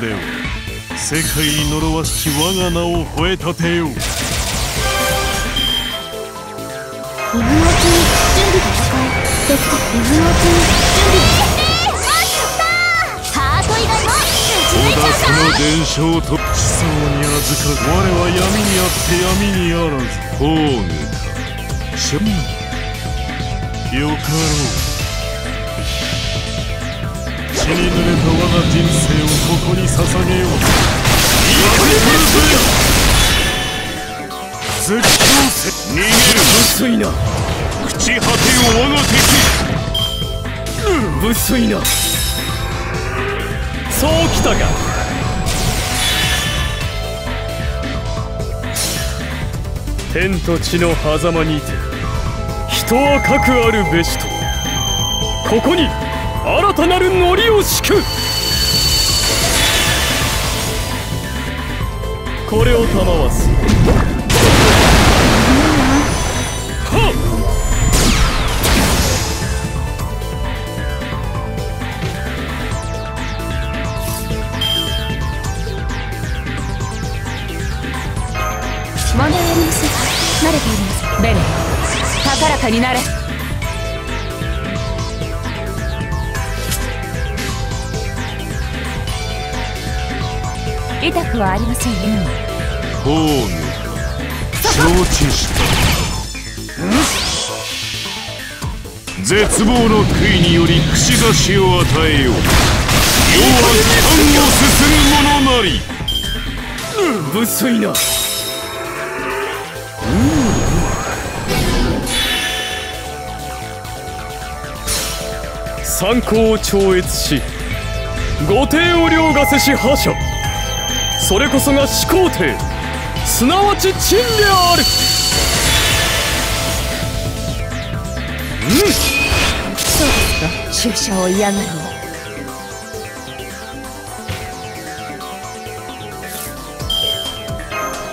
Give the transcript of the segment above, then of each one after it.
では世界に呪わしき我が名を吠え立てよう。リムオ準備が高いですかリムオ準備がハート以外も織田その伝承と地層に預かる我は闇にあって闇にあらず宝具かしょよかろう血に濡れた。我が人生をここに捧げよういい絶叫せ逃げる薄いな。朽ち果てよ我が敵薄いな。そうきたか。天と地の狭間にいて。人はかくあるべしと。ここに新たなるりを敷く。これを賜す。慣れております。ベネ高らかになれ痛くはありません。よ宝具か承知した絶望の悔いにより串刺しを与えよう世は期間を進む者なり薄いな参考を超越し御帝を凌駕せし覇者それこそが始皇帝。すなわち陳である。そうですか。注射を嫌がるわ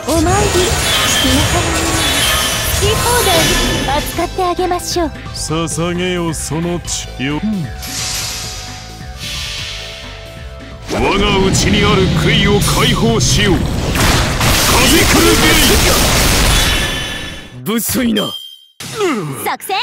お参り好きなから好き放題扱ってあげましょう。捧げよその血よ、我が内にある悔いを解放しよう。風来るゲイ無粋な。作戦